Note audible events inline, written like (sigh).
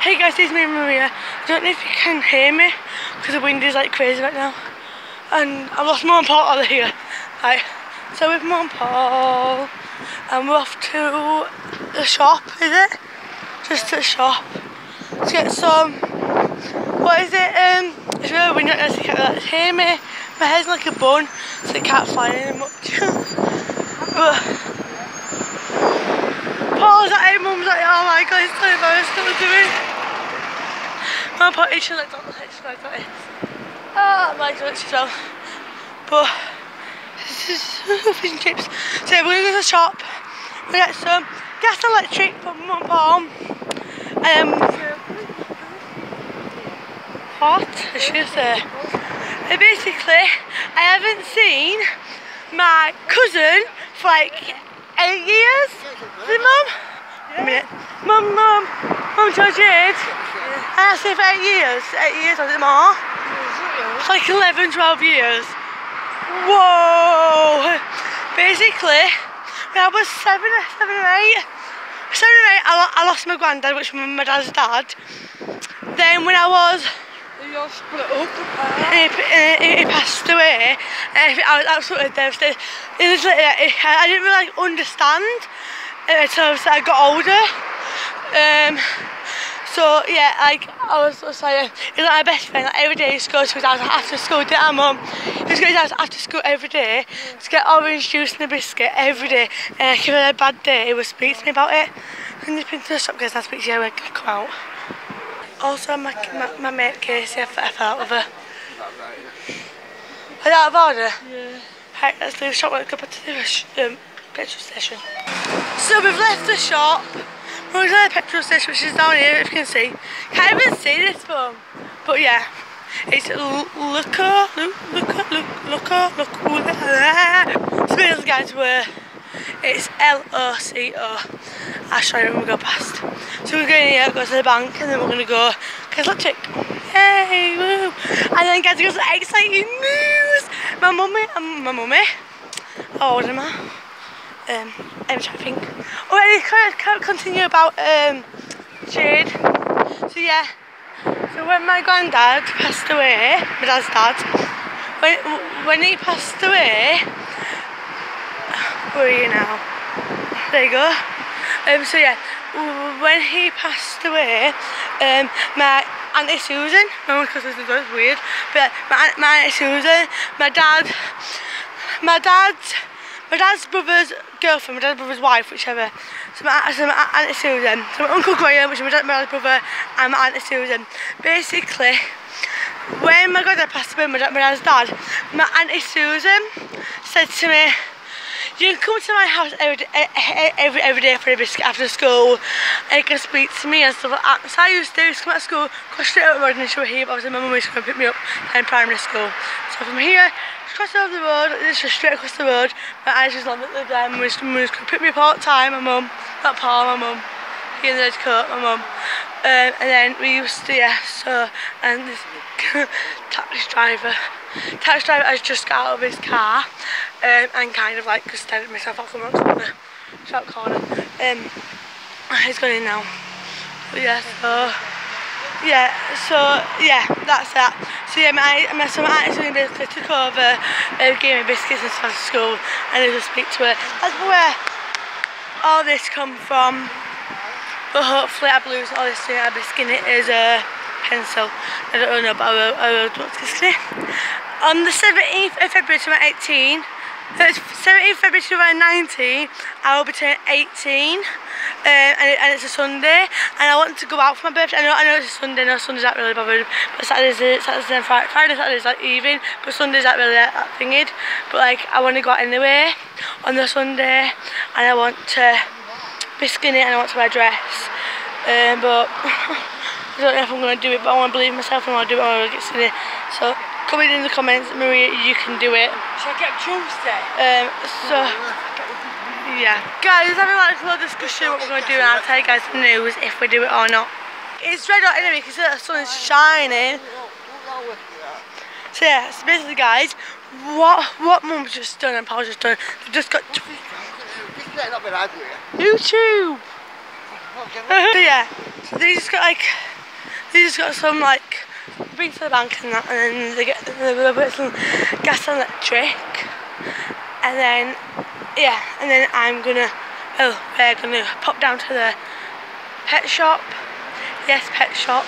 Hey guys, it's me Maria. I don't know if you can hear me because the wind is like crazy right now. And I've lost Mum and Paul out of here. Right, so with Mum and Paul, and we're off to the shop, is it? Just to the shop. To get some, what is it? Um, It's really windy right now so you can't like, hear me. My head's like a bun, so it can't fly in much. (laughs) but, Paul's at home, Mum's like, oh my god, it's so embarrassing what we're. My part is like, don't look at it like this. Ah, my god, it's well. But, this is fish and chips. So we're going to the shop. We get some gas and electric from Mum and Paul. Um, what? I should say. Uh, basically, I haven't seen my cousin for like eight years. It mum? A minute. Mum, mum, mum, George Jade. I haven't seen uh, for eight years. Eight years, is it more? It's like 11, 12 years. Whoa! Basically, when I was seven, seven or eight, seven or eight, I, lo- I lost my granddad, which was my dad's dad. Then when I was You're split up. he, he, he passed away. And I was absolutely devastated. It was like, I I didn't really like, understand uh, until I got older. Um, so yeah, like I was just like, he's like my best friend. Like every day he used to his house after school. Did our mum? He used to his house after school every day to get orange juice and a biscuit every day. And like, if I had a bad day, he would speak to me about it. And he's been to the shop because I speak to you when I come out. Also, my, my, my mate Casey, I, I fell out with her. Are you out of order? Yeah. Right, let's leave the shop. Let's go back to the um, petrol station. So we've left the shop. We're going to the petrol station, which is down here, if you can see. Can't even see this one. But yeah, it's Looker, Looker, Looker, Looker. Spins guys were. It's L-O-C-O. I'll show you when we go past. So we're going here, go to the bank, and then we're going to go get electric. Yay, woo! And then guys, we got some exciting news! My mummy, um, my mummy, how old am I? Um, trying to think. Oh, I can't, can't continue about um, Jade. So yeah, so when my granddad passed away, my dad's dad, when, when he passed away, where are you now? There you go. Um, so yeah, when he passed away, um, my auntie Susan, my cousin Susan, it's weird, but my, my auntie Susan, my dad, my dad's, my dad's brother's girlfriend, my dad's brother's wife, whichever. So my, so my Auntie Susan, so my Uncle Graham, which is my, dad, my dad's brother, and my Auntie Susan. Basically, when my granddad passed away, my, dad, my dad's dad, my Auntie Susan said to me, you can come to my house every, every, every day for a biscuit after school and you can speak to me and stuff like that. So I used to do is come out of school, go straight up the road and she was here, but obviously my mum used to come and pick me up in primary school. So from here, just cross over the road, it's just straight across the road, my eyes just the there, used to mum used to pick me up all the time, my mum, not Paul, my mum, he in the coat, my mum. Um, and then we used to, yeah, so, and this (laughs) taxi driver, taxi driver has just got out of his car um, and kind of like just standing myself off the corner, shop corner. Um, he's gone in now. But yeah, so, yeah, so, yeah, that's that. So yeah, my, my, so my auntie basically took over, uh, gave me biscuits and stuff to school, and I just speak to her. That's where all this come from. But hopefully I lose all this I'll be skinning it is a pencil. I don't know, but I will, I will it skinny. On the 17th of February 2018, uh, 17th February 2019, I will be turning 18. Um, and, and it's a Sunday, and I want to go out for my birthday. I know, I know it's a Sunday. No, Sunday's not really bothered. But Saturday's, Saturday's and Friday, Friday, Saturday's like evening, but Sunday's not really that, that thingy. But like, I want to go out anyway on the Sunday, and I want to be skinny and I want to wear a dress. Um, but (laughs) I don't know if I'm going to do it, but I want to believe in myself and I want to do it, and I want to get skinny. So comment in the comments, Maria, you can do it. Shall I get Tuesday? Um, so, yeah. Guys, have a like, little discussion what we're going to do and I'll tell you guys the news if we do it or not. It's red hot anyway because the sun is shining. So yeah, so basically guys, what what mum's just done and Paul's just done, they've just got. YouTube. (laughs) so yeah, so they just got like, they just got some like, bring to the bank and that, and then they get of some gas and electric, and then, yeah, and then I'm gonna, oh we're gonna pop down to the pet shop, yes, pet shop,